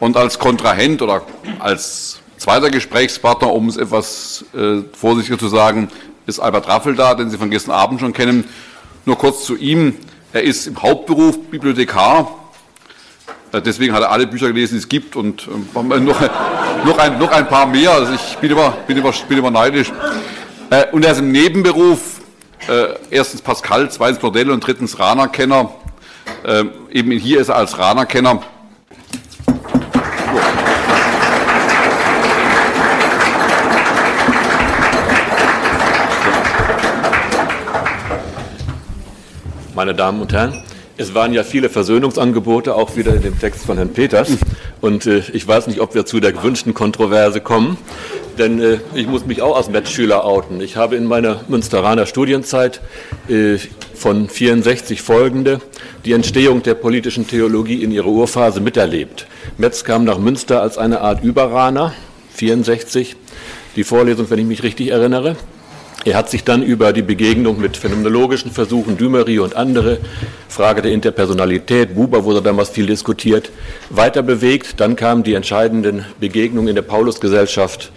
Und als Kontrahent oder als zweiter Gesprächspartner, um es etwas äh, vorsichtiger zu sagen, ist Albert Raffel da, den Sie von gestern Abend schon kennen. Nur kurz zu ihm. Er ist im Hauptberuf Bibliothekar. Äh, deswegen hat er alle Bücher gelesen, die es gibt und äh, noch, noch, ein, noch ein paar mehr. Also ich bin immer, bin immer, bin immer neidisch. Äh, und er ist im Nebenberuf äh, erstens Pascal, zweitens Bordell und drittens Rana-Kenner. Äh, eben hier ist er als Rana-Kenner. Meine Damen und Herren, es waren ja viele Versöhnungsangebote, auch wieder in dem Text von Herrn Peters. Und äh, ich weiß nicht, ob wir zu der gewünschten Kontroverse kommen, denn äh, ich muss mich auch als Metzschüler outen. Ich habe in meiner Münsteraner Studienzeit äh, von 64 folgende die Entstehung der politischen Theologie in ihrer Urphase miterlebt. Metz kam nach Münster als eine Art Überraner, 64, die Vorlesung, wenn ich mich richtig erinnere. Er hat sich dann über die Begegnung mit phänomenologischen Versuchen, Dümery und andere, Frage der Interpersonalität, Buber wurde damals viel diskutiert, weiter bewegt. Dann kamen die entscheidenden Begegnungen in der Paulusgesellschaft,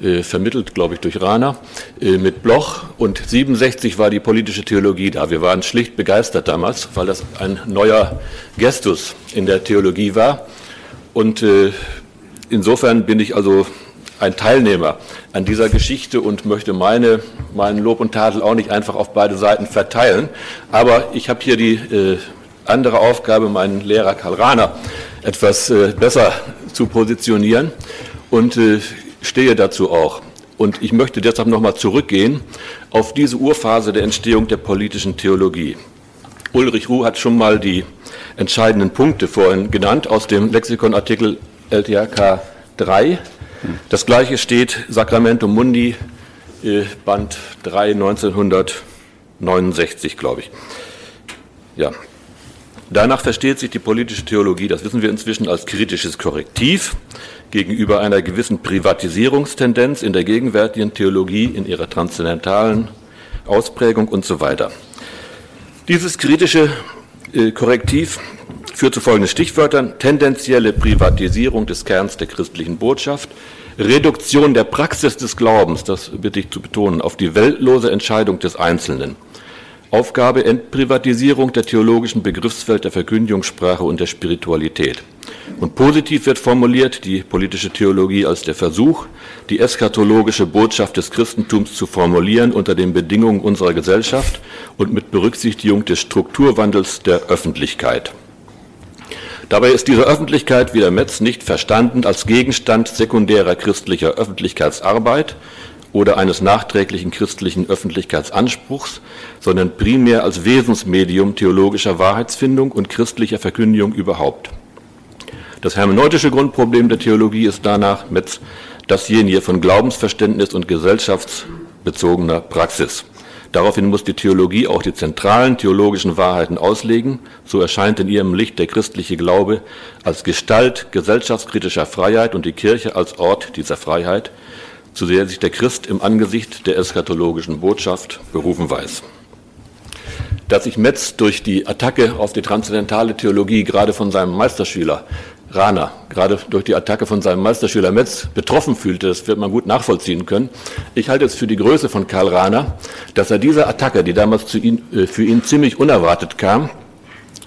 äh, vermittelt, glaube ich, durch Rahner, äh, mit Bloch. Und 67 war die politische Theologie da. Wir waren schlicht begeistert damals, weil das ein neuer Gestus in der Theologie war. Und äh, insofern bin ich also ein Teilnehmer an dieser Geschichte und möchte meine, meinen Lob und Tadel auch nicht einfach auf beide Seiten verteilen. Aber ich habe hier die äh, andere Aufgabe, meinen Lehrer Karl Rahner etwas äh, besser zu positionieren und äh, stehe dazu auch. Und ich möchte deshalb nochmal zurückgehen auf diese Urphase der Entstehung der politischen Theologie. Ulrich Ruh hat schon mal die entscheidenden Punkte vorhin genannt aus dem Lexikonartikel LTHK 3 das gleiche steht Sacramento Mundi, äh, Band 3, 1969, glaube ich. Ja. Danach versteht sich die politische Theologie, das wissen wir inzwischen, als kritisches Korrektiv gegenüber einer gewissen Privatisierungstendenz in der gegenwärtigen Theologie in ihrer transzendentalen Ausprägung und so weiter. Dieses kritische äh, Korrektiv führt zu folgenden Stichwörtern. Tendenzielle Privatisierung des Kerns der christlichen Botschaft, Reduktion der Praxis des Glaubens, das bitte ich zu betonen, auf die weltlose Entscheidung des Einzelnen. Aufgabe Entprivatisierung der theologischen Begriffswelt der Verkündigungssprache und der Spiritualität. Und positiv wird formuliert die politische Theologie als der Versuch, die eschatologische Botschaft des Christentums zu formulieren unter den Bedingungen unserer Gesellschaft und mit Berücksichtigung des Strukturwandels der Öffentlichkeit. Dabei ist diese Öffentlichkeit, wie der Metz, nicht verstanden als Gegenstand sekundärer christlicher Öffentlichkeitsarbeit oder eines nachträglichen christlichen Öffentlichkeitsanspruchs, sondern primär als Wesensmedium theologischer Wahrheitsfindung und christlicher Verkündigung überhaupt. Das hermeneutische Grundproblem der Theologie ist danach Metz dasjenige von Glaubensverständnis und gesellschaftsbezogener Praxis. Daraufhin muss die Theologie auch die zentralen theologischen Wahrheiten auslegen. So erscheint in ihrem Licht der christliche Glaube als Gestalt gesellschaftskritischer Freiheit und die Kirche als Ort dieser Freiheit, zu der sich der Christ im Angesicht der eschatologischen Botschaft berufen weiß. Dass sich Metz durch die Attacke auf die transzendentale Theologie gerade von seinem Meisterschüler Rana, gerade durch die Attacke von seinem Meisterschüler Metz, betroffen fühlte. Das wird man gut nachvollziehen können. Ich halte es für die Größe von Karl Rana, dass er diese Attacke, die damals ihn, äh, für ihn ziemlich unerwartet kam,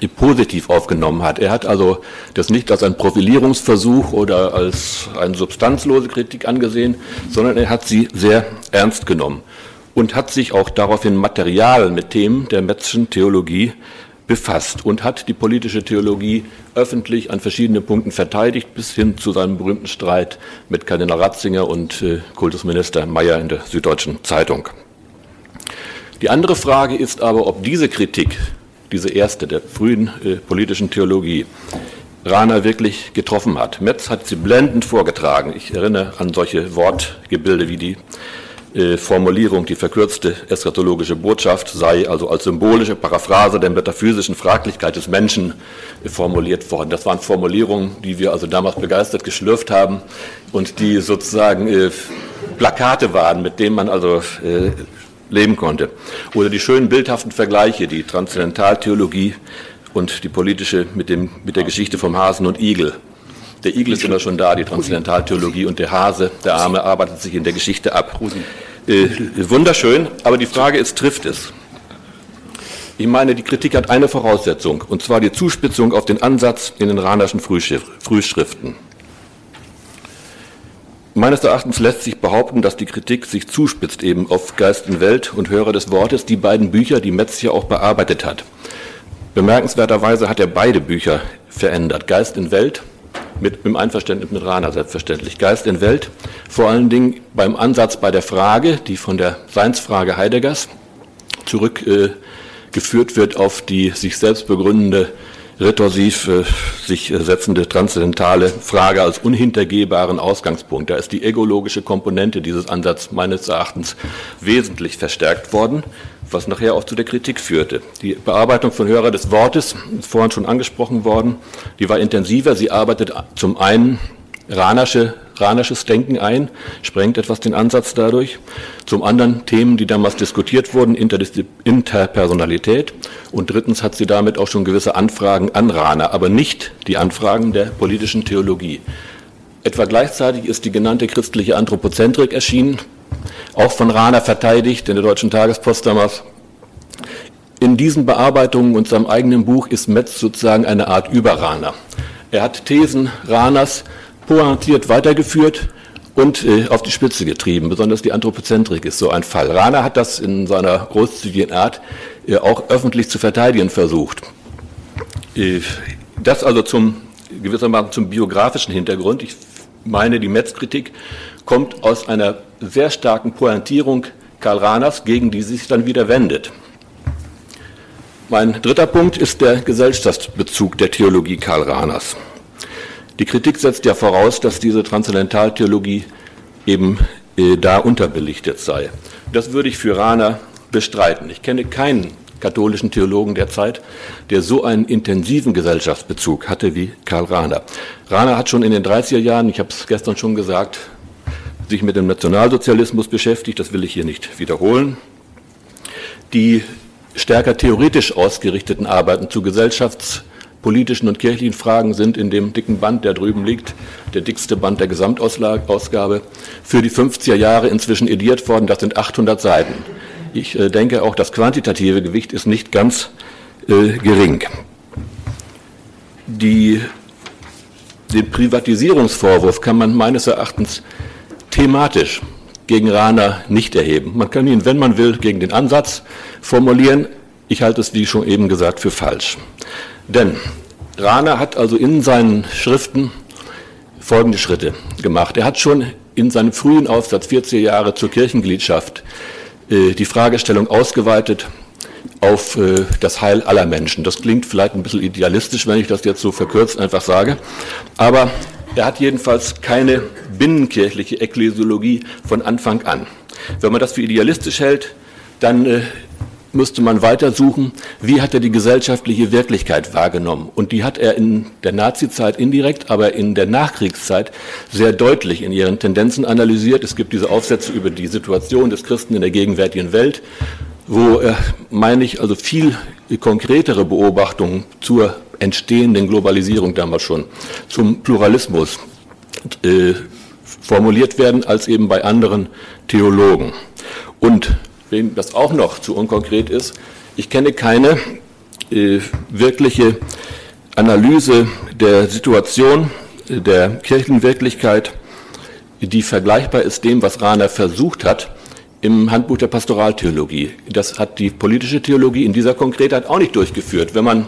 positiv aufgenommen hat. Er hat also das nicht als einen Profilierungsversuch oder als eine substanzlose Kritik angesehen, sondern er hat sie sehr ernst genommen und hat sich auch daraufhin Material mit Themen der Metzschen Theologie befasst und hat die politische Theologie öffentlich an verschiedenen Punkten verteidigt, bis hin zu seinem berühmten Streit mit Kardinal Ratzinger und äh, Kultusminister Mayer in der Süddeutschen Zeitung. Die andere Frage ist aber, ob diese Kritik, diese erste der frühen äh, politischen Theologie, Rahner wirklich getroffen hat. Metz hat sie blendend vorgetragen. Ich erinnere an solche Wortgebilde wie die Formulierung, die verkürzte eschatologische Botschaft sei also als symbolische Paraphrase der metaphysischen Fraglichkeit des Menschen äh, formuliert worden. Das waren Formulierungen, die wir also damals begeistert geschlürft haben und die sozusagen äh, Plakate waren, mit denen man also äh, leben konnte. Oder die schönen bildhaften Vergleiche, die Transzendentaltheologie und die politische mit, dem, mit der Geschichte vom Hasen und Igel Der Igel ist immer schon da, die Transzendentaltheologie und der Hase, der Arme, arbeitet sich in der Geschichte ab. Äh, wunderschön, aber die Frage ist, trifft es? Ich meine, die Kritik hat eine Voraussetzung, und zwar die Zuspitzung auf den Ansatz in den Ranerschen Frühschriften. Meines Erachtens lässt sich behaupten, dass die Kritik sich zuspitzt eben auf Geist in Welt und Hörer des Wortes, die beiden Bücher, die Metz hier auch bearbeitet hat. Bemerkenswerterweise hat er beide Bücher verändert. Geist in Welt mit, dem Einverständnis mit Rana selbstverständlich. Geist in Welt, vor allen Dingen beim Ansatz bei der Frage, die von der Seinsfrage Heideggers zurückgeführt äh, wird auf die sich selbst begründende retorsiv äh, sich setzende transzendentale Frage als unhintergehbaren Ausgangspunkt. Da ist die egologische Komponente dieses Ansatzes meines Erachtens wesentlich verstärkt worden, was nachher auch zu der Kritik führte. Die Bearbeitung von Hörer des Wortes ist vorhin schon angesprochen worden. Die war intensiver. Sie arbeitet zum einen ranische ranisches Denken ein, sprengt etwas den Ansatz dadurch. Zum anderen Themen, die damals diskutiert wurden, Interpersonalität. Und drittens hat sie damit auch schon gewisse Anfragen an Rana, aber nicht die Anfragen der politischen Theologie. Etwa gleichzeitig ist die genannte christliche Anthropozentrik erschienen, auch von Rana verteidigt in der Deutschen Tagespost damals. In diesen Bearbeitungen und seinem eigenen Buch ist Metz sozusagen eine Art Überrana. Er hat Thesen Ranas pointiert weitergeführt und äh, auf die Spitze getrieben. Besonders die Anthropozentrik ist so ein Fall. Rana hat das in seiner großzügigen Art äh, auch öffentlich zu verteidigen versucht. Äh, das also zum gewissermaßen zum biografischen Hintergrund. Ich meine, die Metz-Kritik kommt aus einer sehr starken Pointierung Karl Ranas, gegen die sie sich dann wieder wendet. Mein dritter Punkt ist der Gesellschaftsbezug der Theologie Karl Ranas. Die Kritik setzt ja voraus, dass diese Transzendentaltheologie eben äh, da unterbelichtet sei. Das würde ich für Rahner bestreiten. Ich kenne keinen katholischen Theologen der Zeit, der so einen intensiven Gesellschaftsbezug hatte wie Karl Rahner. Rahner hat schon in den 30er Jahren, ich habe es gestern schon gesagt, sich mit dem Nationalsozialismus beschäftigt, das will ich hier nicht wiederholen. Die stärker theoretisch ausgerichteten Arbeiten zu Gesellschafts- politischen und kirchlichen Fragen sind in dem dicken Band, der drüben liegt, der dickste Band der Gesamtausgabe, für die 50er Jahre inzwischen ediert worden. Das sind 800 Seiten. Ich äh, denke, auch das quantitative Gewicht ist nicht ganz äh, gering. Die, den Privatisierungsvorwurf kann man meines Erachtens thematisch gegen Rana nicht erheben. Man kann ihn, wenn man will, gegen den Ansatz formulieren. Ich halte es, wie schon eben gesagt, für falsch. Denn Rahner hat also in seinen Schriften folgende Schritte gemacht. Er hat schon in seinem frühen Aufsatz 40 Jahre zur Kirchengliedschaft äh, die Fragestellung ausgeweitet auf äh, das Heil aller Menschen. Das klingt vielleicht ein bisschen idealistisch, wenn ich das jetzt so verkürzt einfach sage, aber er hat jedenfalls keine binnenkirchliche Ekklesiologie von Anfang an. Wenn man das für idealistisch hält, dann äh, müsste man weitersuchen, wie hat er die gesellschaftliche Wirklichkeit wahrgenommen. Und die hat er in der Nazizeit indirekt, aber in der Nachkriegszeit sehr deutlich in ihren Tendenzen analysiert. Es gibt diese Aufsätze über die Situation des Christen in der gegenwärtigen Welt, wo er, meine ich, also viel konkretere Beobachtungen zur entstehenden Globalisierung damals schon, zum Pluralismus äh, formuliert werden als eben bei anderen Theologen. Und wem das auch noch zu unkonkret ist, ich kenne keine äh, wirkliche Analyse der Situation äh, der Kirchenwirklichkeit, die vergleichbar ist dem, was Rahner versucht hat im Handbuch der Pastoraltheologie. Das hat die politische Theologie in dieser Konkretheit auch nicht durchgeführt. Wenn man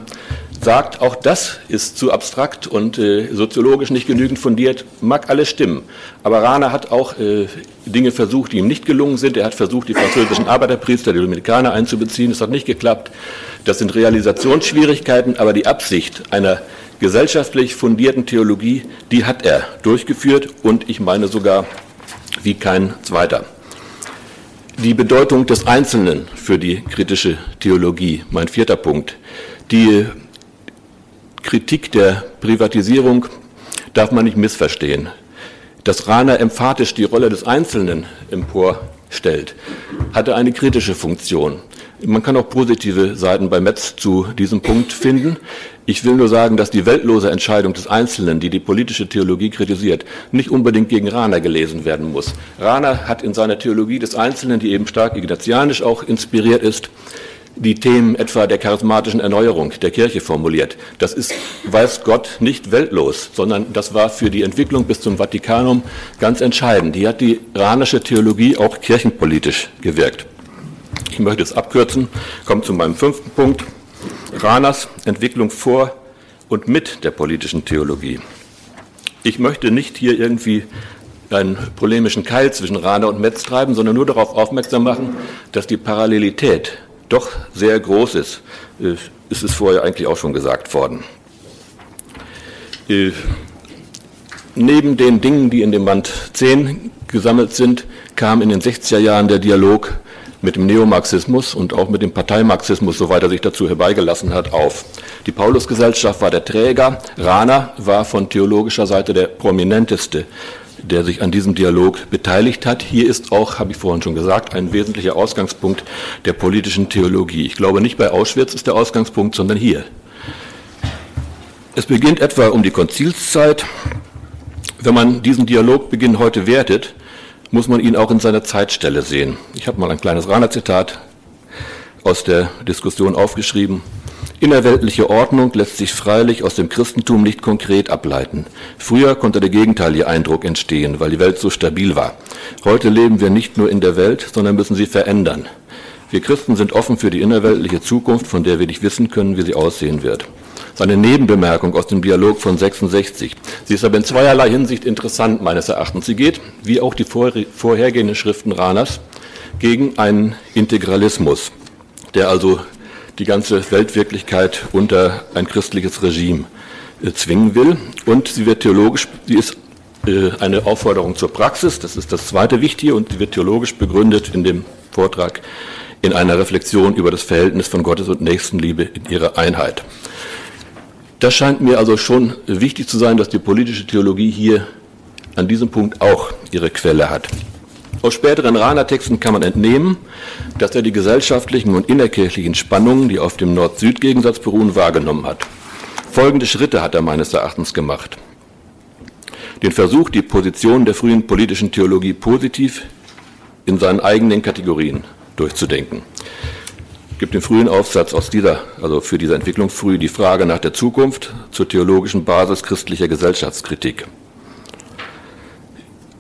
sagt, auch das ist zu abstrakt und äh, soziologisch nicht genügend fundiert, mag alles stimmen. Aber Rahner hat auch äh, Dinge versucht, die ihm nicht gelungen sind. Er hat versucht, die französischen Arbeiterpriester, die Dominikaner einzubeziehen. Das hat nicht geklappt. Das sind Realisationsschwierigkeiten, aber die Absicht einer gesellschaftlich fundierten Theologie, die hat er durchgeführt und ich meine sogar wie kein zweiter. Die Bedeutung des Einzelnen für die kritische Theologie, mein vierter Punkt. Die Kritik der Privatisierung darf man nicht missverstehen. Dass Rahner emphatisch die Rolle des Einzelnen emporstellt, hatte eine kritische Funktion. Man kann auch positive Seiten bei Metz zu diesem Punkt finden. Ich will nur sagen, dass die weltlose Entscheidung des Einzelnen, die die politische Theologie kritisiert, nicht unbedingt gegen Rahner gelesen werden muss. Rahner hat in seiner Theologie des Einzelnen, die eben stark ignatianisch auch inspiriert ist, die Themen etwa der charismatischen Erneuerung der Kirche formuliert. Das ist, weiß Gott, nicht weltlos, sondern das war für die Entwicklung bis zum Vatikanum ganz entscheidend. Hier hat die iranische Theologie auch kirchenpolitisch gewirkt. Ich möchte es abkürzen, komme zu meinem fünften Punkt. Ranas Entwicklung vor und mit der politischen Theologie. Ich möchte nicht hier irgendwie einen polemischen Keil zwischen Rana und Metz treiben, sondern nur darauf aufmerksam machen, dass die Parallelität doch sehr groß ist. Äh, es ist vorher eigentlich auch schon gesagt worden. Äh, neben den Dingen, die in dem Band 10 gesammelt sind, kam in den 60er Jahren der Dialog mit dem Neomarxismus und auch mit dem Parteimarxismus, soweit er sich dazu herbeigelassen hat, auf. Die Paulusgesellschaft war der Träger, Rana war von theologischer Seite der prominenteste der sich an diesem Dialog beteiligt hat. Hier ist auch, habe ich vorhin schon gesagt, ein wesentlicher Ausgangspunkt der politischen Theologie. Ich glaube, nicht bei Auschwitz ist der Ausgangspunkt, sondern hier. Es beginnt etwa um die Konzilszeit. Wenn man diesen Dialogbeginn heute wertet, muss man ihn auch in seiner Zeitstelle sehen. Ich habe mal ein kleines Rahner-Zitat aus der Diskussion aufgeschrieben. Innerweltliche Ordnung lässt sich freilich aus dem Christentum nicht konkret ableiten. Früher konnte der gegenteilige Eindruck entstehen, weil die Welt so stabil war. Heute leben wir nicht nur in der Welt, sondern müssen sie verändern. Wir Christen sind offen für die innerweltliche Zukunft, von der wir nicht wissen können, wie sie aussehen wird. Seine Nebenbemerkung aus dem Dialog von 66. Sie ist aber in zweierlei Hinsicht interessant, meines Erachtens. Sie geht, wie auch die vorhergehenden Schriften Ranas, gegen einen Integralismus, der also die ganze Weltwirklichkeit unter ein christliches Regime äh, zwingen will. Und sie wird theologisch, sie ist äh, eine Aufforderung zur Praxis, das ist das zweite Wichtige, und sie wird theologisch begründet in dem Vortrag in einer Reflexion über das Verhältnis von Gottes und Nächstenliebe in ihrer Einheit. Das scheint mir also schon wichtig zu sein, dass die politische Theologie hier an diesem Punkt auch ihre Quelle hat. Aus späteren Rahner-Texten kann man entnehmen, dass er die gesellschaftlichen und innerkirchlichen Spannungen, die auf dem Nord-Süd-Gegensatz beruhen, wahrgenommen hat. Folgende Schritte hat er meines Erachtens gemacht. Den Versuch, die Position der frühen politischen Theologie positiv in seinen eigenen Kategorien durchzudenken. Gibt den frühen Aufsatz aus dieser, also für diese Entwicklung früh, die Frage nach der Zukunft zur theologischen Basis christlicher Gesellschaftskritik.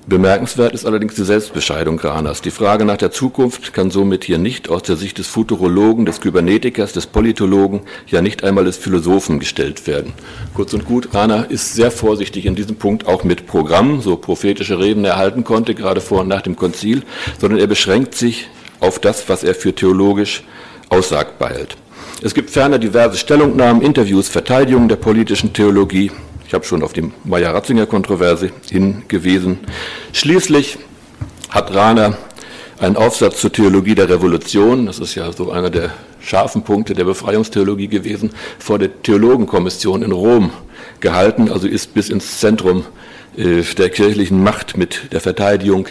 Bemerkenswert ist allerdings die Selbstbescheidung Granas. Die Frage nach der Zukunft kann somit hier nicht aus der Sicht des Futurologen, des Kybernetikers, des Politologen, ja nicht einmal des Philosophen gestellt werden. Kurz und gut, Rana ist sehr vorsichtig in diesem Punkt auch mit Programm, so prophetische Reden erhalten konnte, gerade vor und nach dem Konzil, sondern er beschränkt sich auf das, was er für theologisch aussagbar hält. Es gibt ferner diverse Stellungnahmen, Interviews, Verteidigungen der politischen Theologie, ich habe schon auf die Meyer-Ratzinger-Kontroverse hingewiesen. Schließlich hat Rahner einen Aufsatz zur Theologie der Revolution, das ist ja so einer der scharfen Punkte der Befreiungstheologie gewesen, vor der Theologenkommission in Rom gehalten, also ist bis ins Zentrum äh, der kirchlichen Macht mit der Verteidigung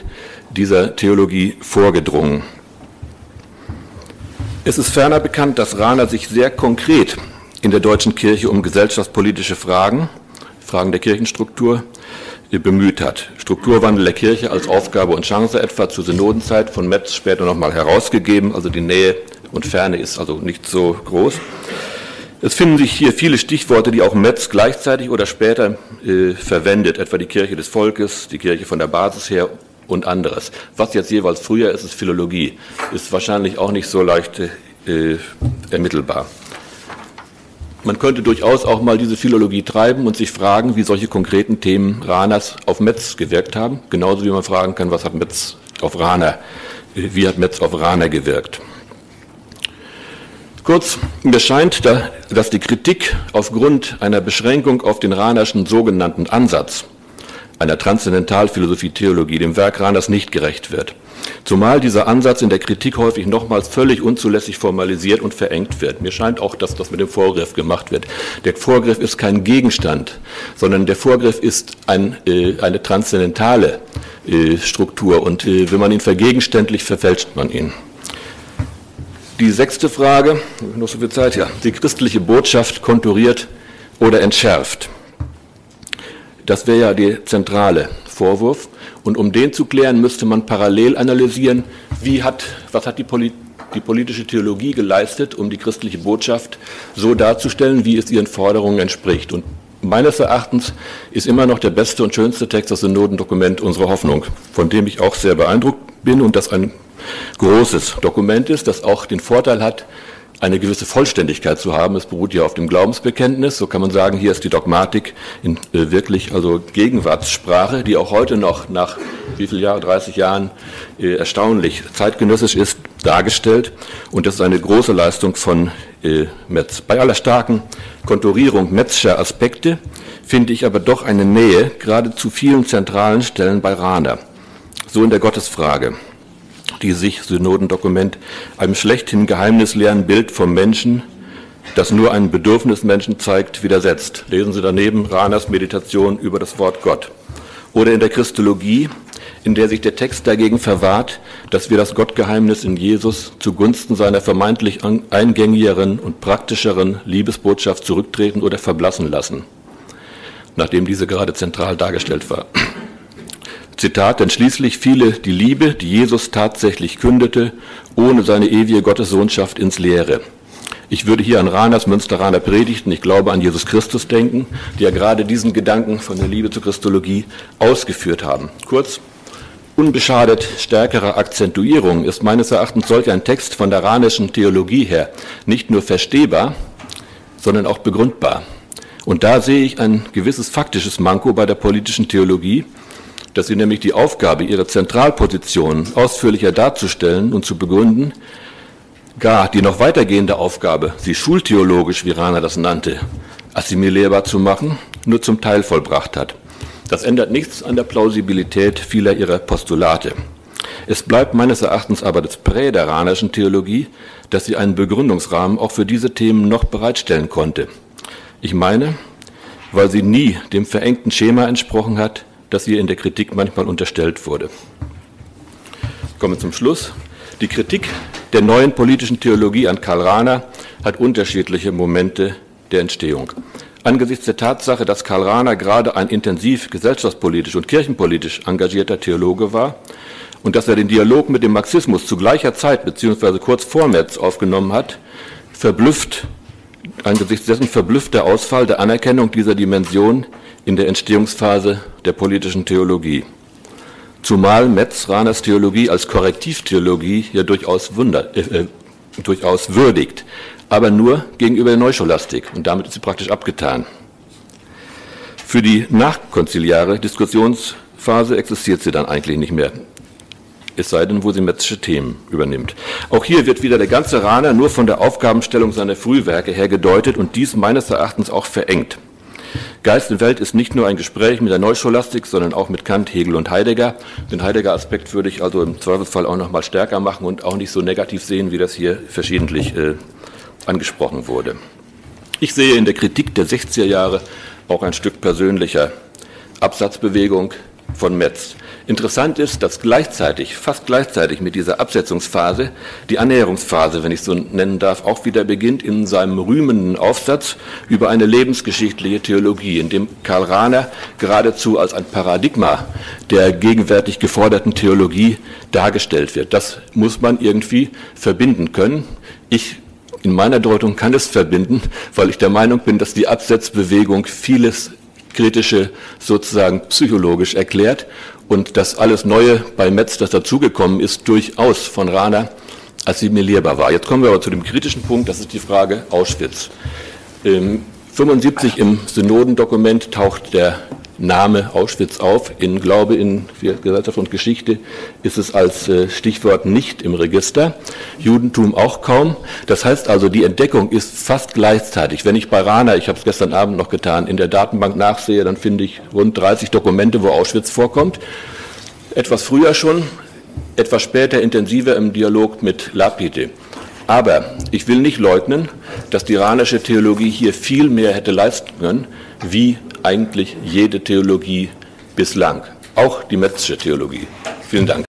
dieser Theologie vorgedrungen. Es ist ferner bekannt, dass Rahner sich sehr konkret in der deutschen Kirche um gesellschaftspolitische Fragen Fragen der Kirchenstruktur bemüht hat. Strukturwandel der Kirche als Aufgabe und Chance etwa zur Synodenzeit von Metz später nochmal herausgegeben. Also die Nähe und Ferne ist also nicht so groß. Es finden sich hier viele Stichworte, die auch Metz gleichzeitig oder später äh, verwendet, etwa die Kirche des Volkes, die Kirche von der Basis her und anderes. Was jetzt jeweils früher ist, ist Philologie. Ist wahrscheinlich auch nicht so leicht äh, ermittelbar. Man könnte durchaus auch mal diese Philologie treiben und sich fragen, wie solche konkreten Themen Ranas auf Metz gewirkt haben. Genauso wie man fragen kann, was hat Metz auf Rana, wie hat Metz auf Rana gewirkt. Kurz, mir scheint, dass die Kritik aufgrund einer Beschränkung auf den Ranerschen sogenannten Ansatz einer Transzendentalphilosophie-Theologie dem Werk Raners nicht gerecht wird. Zumal dieser Ansatz in der Kritik häufig nochmals völlig unzulässig formalisiert und verengt wird. Mir scheint auch, dass das mit dem Vorgriff gemacht wird. Der Vorgriff ist kein Gegenstand, sondern der Vorgriff ist ein, äh, eine transzendentale äh, Struktur und äh, wenn man ihn vergegenständlich, verfälscht man ihn. Die sechste Frage, noch so viel Zeit, ja. Die christliche Botschaft konturiert oder entschärft. Das wäre ja der zentrale Vorwurf. Und um den zu klären, müsste man parallel analysieren, wie hat, was hat die, Poli die politische Theologie geleistet, um die christliche Botschaft so darzustellen, wie es ihren Forderungen entspricht. Und meines Erachtens ist immer noch der beste und schönste Text das Synodendokument unsere Hoffnung, von dem ich auch sehr beeindruckt bin und das ein großes Dokument ist, das auch den Vorteil hat, eine gewisse Vollständigkeit zu haben. Es beruht ja auf dem Glaubensbekenntnis. So kann man sagen, hier ist die Dogmatik in äh, wirklich also Gegenwartssprache, die auch heute noch nach wie viel Jahre, 30 Jahren äh, erstaunlich zeitgenössisch ist, dargestellt. Und das ist eine große Leistung von äh, Metz. Bei aller starken Konturierung Metzscher Aspekte finde ich aber doch eine Nähe gerade zu vielen zentralen Stellen bei Rahner. So in der Gottesfrage die sich, Synodendokument, einem schlechthin geheimnisleeren Bild vom Menschen, das nur ein Bedürfnis Menschen zeigt, widersetzt. Lesen Sie daneben Rahners Meditation über das Wort Gott. Oder in der Christologie, in der sich der Text dagegen verwahrt, dass wir das Gottgeheimnis in Jesus zugunsten seiner vermeintlich eingängigeren und praktischeren Liebesbotschaft zurücktreten oder verblassen lassen, nachdem diese gerade zentral dargestellt war. Zitat, denn schließlich fiele die Liebe, die Jesus tatsächlich kündete, ohne seine ewige Gottessohnschaft ins Leere. Ich würde hier an Rahners Münsteraner Predigten, ich glaube an Jesus Christus denken, die ja gerade diesen Gedanken von der Liebe zur Christologie ausgeführt haben. Kurz, unbeschadet stärkerer Akzentuierung ist meines Erachtens solch ein Text von der rhanischen Theologie her nicht nur verstehbar, sondern auch begründbar. Und da sehe ich ein gewisses faktisches Manko bei der politischen Theologie, dass sie nämlich die Aufgabe, ihre Zentralposition ausführlicher darzustellen und zu begründen, gar die noch weitergehende Aufgabe, sie schultheologisch, wie Rahner das nannte, assimilierbar zu machen, nur zum Teil vollbracht hat. Das ändert nichts an der Plausibilität vieler ihrer Postulate. Es bleibt meines Erachtens aber das Prä der Rahnerschen Theologie, dass sie einen Begründungsrahmen auch für diese Themen noch bereitstellen konnte. Ich meine, weil sie nie dem verengten Schema entsprochen hat, das ihr in der Kritik manchmal unterstellt wurde. Ich komme zum Schluss. Die Kritik der neuen politischen Theologie an Karl Rahner hat unterschiedliche Momente der Entstehung. Angesichts der Tatsache, dass Karl Rahner gerade ein intensiv gesellschaftspolitisch und kirchenpolitisch engagierter Theologe war und dass er den Dialog mit dem Marxismus zu gleicher Zeit bzw. kurz vor Metz aufgenommen hat, verblüfft, angesichts dessen verblüfft der Ausfall der Anerkennung dieser Dimension in der Entstehungsphase der politischen Theologie. Zumal Metz Rahners Theologie als Korrektivtheologie ja durchaus, wunder, äh, äh, durchaus würdigt, aber nur gegenüber der Neuscholastik und damit ist sie praktisch abgetan. Für die nachkonziliare Diskussionsphase existiert sie dann eigentlich nicht mehr, es sei denn, wo sie metzische Themen übernimmt. Auch hier wird wieder der ganze Rahner nur von der Aufgabenstellung seiner Frühwerke her gedeutet und dies meines Erachtens auch verengt. Geist und Welt ist nicht nur ein Gespräch mit der Neuscholastik, sondern auch mit Kant, Hegel und Heidegger. Den Heidegger-Aspekt würde ich also im Zweifelsfall auch noch mal stärker machen und auch nicht so negativ sehen, wie das hier verschiedentlich äh, angesprochen wurde. Ich sehe in der Kritik der 60er Jahre auch ein Stück persönlicher Absatzbewegung von Metz. Interessant ist, dass gleichzeitig, fast gleichzeitig mit dieser Absetzungsphase, die Annäherungsphase, wenn ich so nennen darf, auch wieder beginnt in seinem rühmenden Aufsatz über eine lebensgeschichtliche Theologie, in dem Karl Rahner geradezu als ein Paradigma der gegenwärtig geforderten Theologie dargestellt wird. Das muss man irgendwie verbinden können. Ich in meiner Deutung kann es verbinden, weil ich der Meinung bin, dass die Absetzbewegung vieles kritische sozusagen psychologisch erklärt und das alles Neue bei Metz, das dazugekommen ist, durchaus von Rahner assimilierbar war. Jetzt kommen wir aber zu dem kritischen Punkt, das ist die Frage Auschwitz. Ähm, 75 im Synodendokument taucht der Name Auschwitz auf. In Glaube in Gesellschaft und Geschichte ist es als äh, Stichwort nicht im Register. Judentum auch kaum. Das heißt also, die Entdeckung ist fast gleichzeitig. Wenn ich bei Rana, ich habe es gestern Abend noch getan, in der Datenbank nachsehe, dann finde ich rund 30 Dokumente, wo Auschwitz vorkommt. Etwas früher schon, etwas später intensiver im Dialog mit Lapide. Aber ich will nicht leugnen, dass die iranische Theologie hier viel mehr hätte leisten können, wie eigentlich jede Theologie bislang, auch die Metzische Theologie. Vielen Dank.